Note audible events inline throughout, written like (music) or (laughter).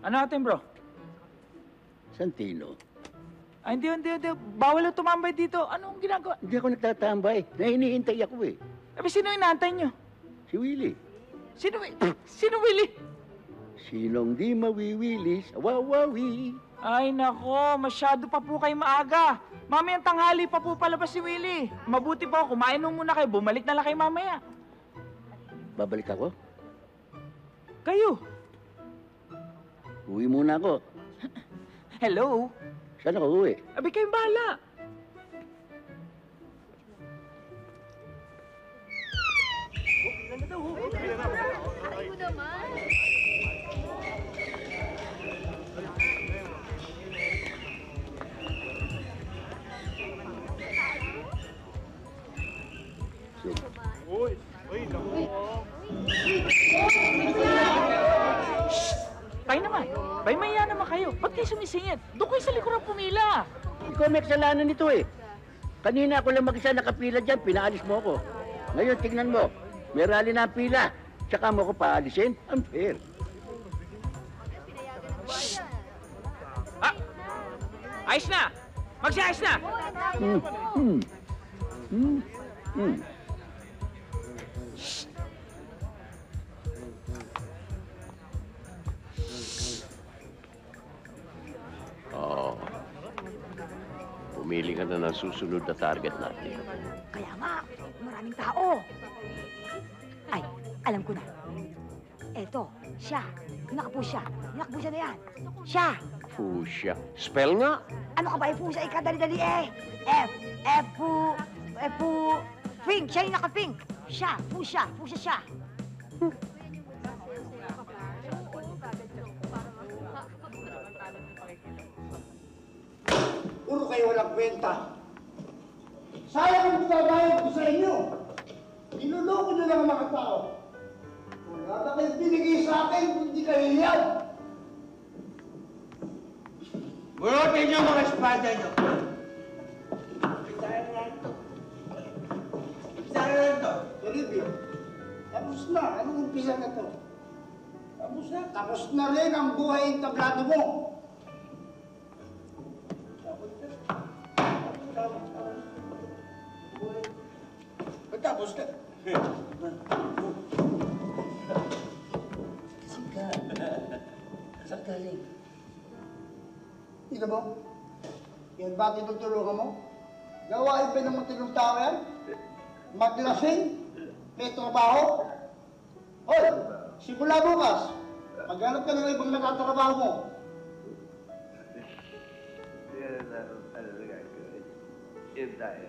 Ano natin bro? Santino. Ay, hindi, hindi, hindi. Bawal na tumambay dito. Anong ginagawa? Hindi ako nagtatambay. Nahinihintay ako eh. Sabi, sino yung inaantay nyo? Si Willie. Sino, sino Willie? Sinong di mawiwili sa wawawi? Ay, nako. Masyado pa po kayo maaga. Mamayang tanghali pa po palabas si Willie. Mabuti po, kumain nung muna kayo. Bumalik na lang kayo mamaya. Babalik ako? Kayo. Uwi muna ako. Hello? Saan ako uwi? Abi, kayong bahala. Ikaw may kasalanan nito eh. Kanina ako lang mag-isa nakapila dyan, pinaalis mo ako. Ngayon, tignan mo. May rally na ang pila. Tsaka mo ako paalisin? Unfair. Ah! Ayos na! Magsiayos na! Hmm. Hmm. Hmm. Hmm. Pumili ka na ng susunod na target natin. Kaya nga, maraming tao. Ay, alam ko na. Eto, siya. Nakapo siya. Nakapo siya na yan. Siya. Fuchsia. Spell nga. Ano ka ba, F siya? Ikadali-dali eh. F, F, pu, F, pu, pink. Siya yung naka-pink. Siya, pu siya, pu siya siya. Kayo walang kwenta. Sayang ang babayad ko sa inyo. Niloloko nyo lang ang mga tao. Wala na kayong binigay sa akin, kundi kayo yan. Burutin nyo ang mga espada nyo. Bisayan na ito. Bisayan na ito. Toribio, tapos na. Anong umpisa na to? Tapos na. Tapos na rin ang buhay ng tablado mo. Tapos na. Kasi ka. Saan galing? Ito mo? Yan ba tinutulungan mo? Gawain pa ng matinong tao yan? Maglasing? May trabaho? Hoy! Simula bukas, maghanap ka ng ibang nakatrabaho mo. Yan Yun tayo.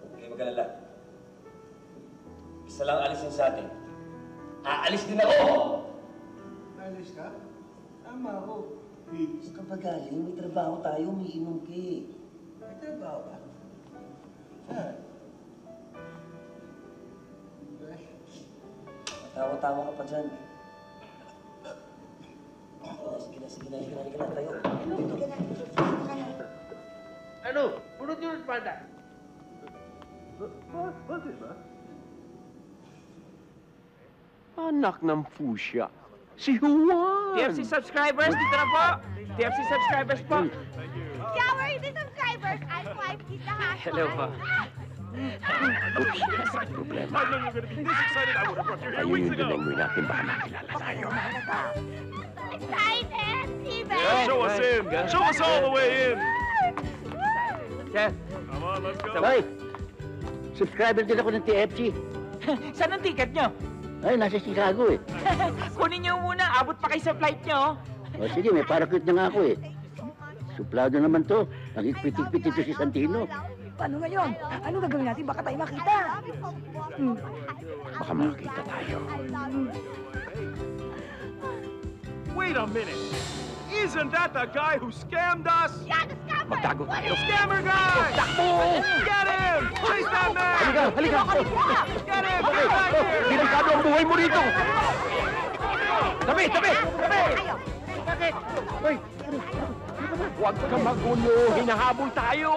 Huwag kayo mag-alala. Isa lang alisin sa atin. Aalis din ako! Alis ka? Tama ako. Saan ka ba galing? May trabaho tayo, may inom ka eh. May trabaho ka? Saan? Tawa-tawa ka pa dyan. Sige na, sige na, sige na, sige na, tayo. Dito ka na. Ano? Punot yung espada. Anak ng Fuchsia. Si Juan. TFC subscribers, dito na po. TFC subscribers po. Shower the subscribers. I'm wife kita ha. Hello po. Problema. Ayun yung dinengwi natin. Baka makilala tayo. Excited, Steven. show us in. Show us all the way in. Chef, Hoy! Subscriber din ako ng TFC. (laughs) saan ang ticket nyo? Ay, nasa Chicago eh. (laughs) Kunin nyo muna. Abot pa kayo sa flight nyo. O sige, may parachute na nga ako eh. Suplado naman to. Ang ikpitik-pitik to si Santino. Paano ngayon? Ano gagawin natin? Baka tayo makita. Baka makita tayo. Wait a minute! Isn't that the guy who scammed us? Yeah, the scammer. Magtago tayo. Scammer guy! Get him! Chase that man! Halika, halika. Get him! Get back here! Delikado ang buhay mo rito. Tabi, tabi, tabi. Bakit? Hoy! Huwag ka magulo. Hinahabol tayo.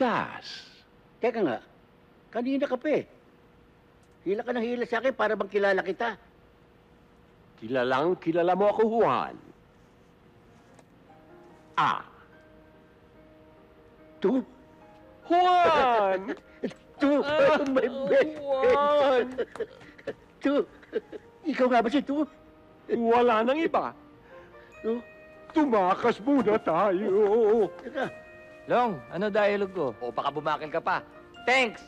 Ligtas. Teka nga, kanina ka pa eh. Hila ka ng hila sa akin para bang kilala kita. Kilalang kilala mo ako, Juan. Ah, Tu? Juan! (laughs) Tu! Ah, (laughs) my best Juan! (laughs) Tu! Ikaw nga ba si Tu? Wala nang iba. Tu? Tumakas muna tayo. Teka, Long, ano dialogue ko? O baka bumakil ka pa. Thanks!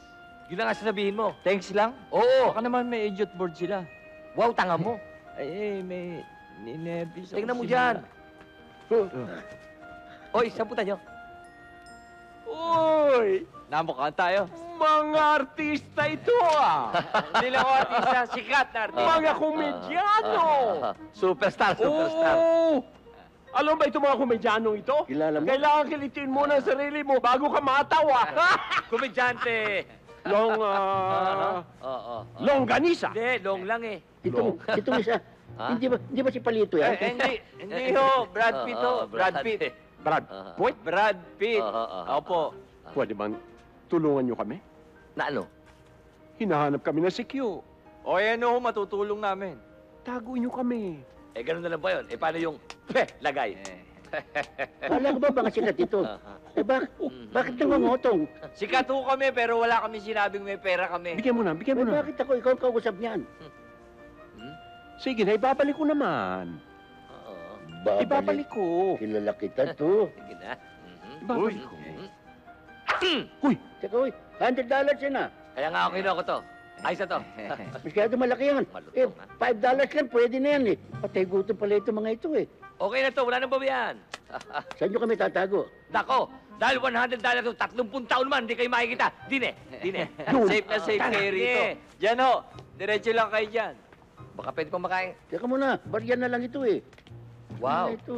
Yun lang ang sasabihin mo. Thanks lang? Oo! Baka naman may idiot board sila. Wow, tanga mo. (laughs) Ay, eh, may ninebis ako Tingnan mo dyan. (laughs) Oy, samputan nyo. Uy! Namukhaan tayo. Mga artista ito ah! (laughs) Hindi lang ako artista, sikat na artista. Mga komedyano! Superstar, superstar. Oo! Alam ba ito mga komedyanong ito? kilala mo? Kailangan kilitin mo ang sarili mo bago ka matawa. (laughs) Komedyante! Long, ah... (laughs) Oo, longganisa. Hindi, long lang eh. Itong, itong isa. (laughs) Ha? Hindi ba, hindi ba si Palito yan? Eh, hindi, hindi ho. Brad Pitt ho. Oo, Brad Pitt. Brad. Pitt, Brad Pitt. Oo, oo, oo. Opo. pwede bang tulungan nyo kami? Na ano? Hinahanap kami na si Q. O yan ho, matutulong namin. Tago nyo kami. Eh, ganun na lang ba yun? Eh, paano yung peh, (laughs) lagay? (laughs) Kala ko ba mga sikat ito? (laughs) Eh, bak bakit nangungutong? Sikat ho kami, pero wala kami sinabing may pera kami. Bigyan mo na, bigyan mo Eh, na. bakit ako ikaw ang kausap niyan? Sige na, ibabalik ko naman. Oo. Ibabalik ko. Kilala kita, Tu. Sige na. Mhm. Ibabalik ko. Teka, uy, hundred dollars yan ah. Kaya nga ako kinuha ko to. Ayos na to. (laughs) Masyado malaki yan. Malutong, Eh, ha? five dollars lang, pwede na yan eh. Patay gutom pala ito mga ito eh. Okay na to, wala nang babayan. (laughs) Saan nyo kami tatago? Dako, dahil 100 dollar to, 30 taon man, hindi kayo makikita. Dine, dine. (laughs) safe na safe kayo rito. Diyan ho. Diretso lang kayo dyan. Baka pwede pang makain. Teka muna, baryan na lang ito eh. Wow. Ano ito,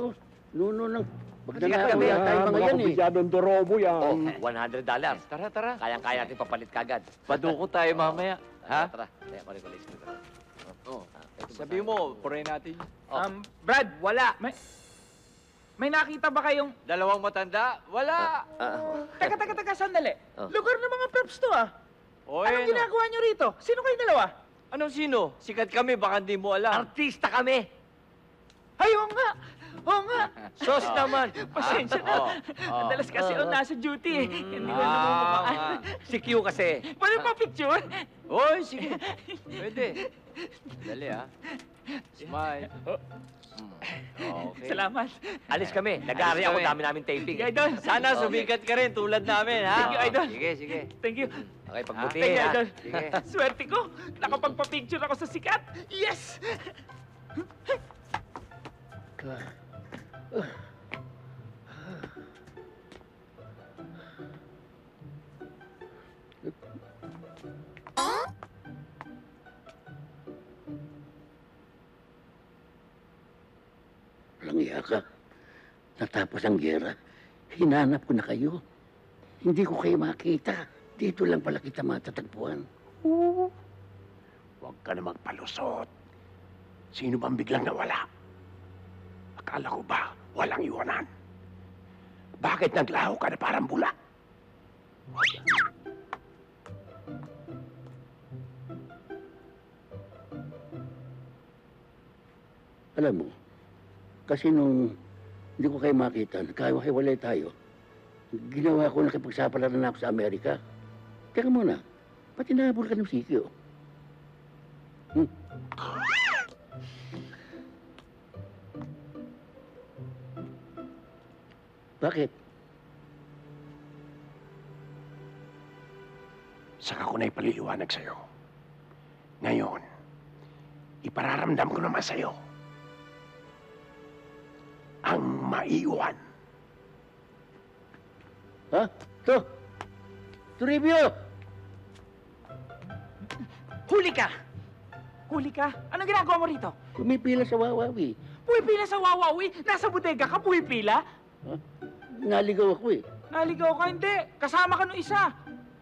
nuno ng... Sige, Magnanakaw kami. yata yung mga yan eh. komedyanong dorobo yan. Oh, 100 dollars. Tara, tara. Kayang-kaya natin papalit kagad. Paduko tayo mamaya. Ha? Tara, tara. Kaya ko rin ko Oo. Ah, Sabi mo, purayin natin. Oh. Um, Brad, Wala. may... May nakita ba kayong... Dalawang matanda? Wala. Ah, Teka, teka, teka, sandali. Oh. Lugar ng mga preps to ah. O, Anong ano? ginagawa nyo rito? Sino kayo dalawa? Anong sino? Sikat kami, baka hindi mo alam. artista kami. Ay, oo nga. Oo nga. Sos naman. (laughs) Pasensya na. Oh, oh. Kasi Oh, ako oh. nasa duty eh. Hindi ko Ah, alam kung nga. paano. Si Q kasi. Pwede pa picture? Oy, sige. Pwede. Dali ah. Smile. Mm. Okay. Salamat. Alis kami. Nag-aari ako, kami. dami namin taping. Sige, Idol. Sana sumikat ka rin tulad namin, ha? Thank you, Idol. Sige, sige. Thank you. Okay, pagbuti Thank you, ha. Idol. Sige. (laughs) Swerte ko. Nakapagpa-picture ako sa sikat. Yes! Walang iya ka. Natapos ang gera. Hinanap ko na kayo. Hindi ko kayo makita. Dito lang pala kita matatagpuan. Huwag ka na magpalusot. Sino bang biglang nawala? Akala ko ba walang iwanan? Bakit naglaho ka na parang bula? Alam mo, kasi nung hindi ko kayo makita, nagkahiwalay tayo, ginawa ko nakipagsapalaran na ako sa Amerika. Teka muna, pati nahabol ka ng sikyo. Hmm? Bakit? Saka ko na ipaliliwanag sa'yo. Ngayon, ipararamdam ko naman sa'yo ang maiwan. Ha? To! Toribio! Huli ka! Huli ka? Anong ginagawa mo rito? Pumipila sa Wawawi. Pumipila sa Wawawi? Nasa bodega ka, pumipila? Naligaw ako eh. Naligaw ka, hindi. Kasama ka nung isa.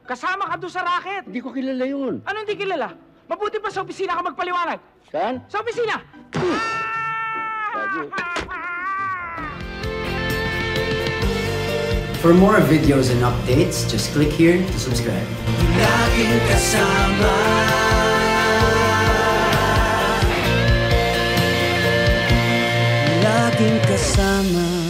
Kasama ka doon sa racket. Hindi ko kilala yun. Ano hindi kilala? Mabuti pa sa opisina ka magpaliwanag. Saan? Sa opisina! For more videos and updates, just click here to subscribe. Laging kasama Laging kasama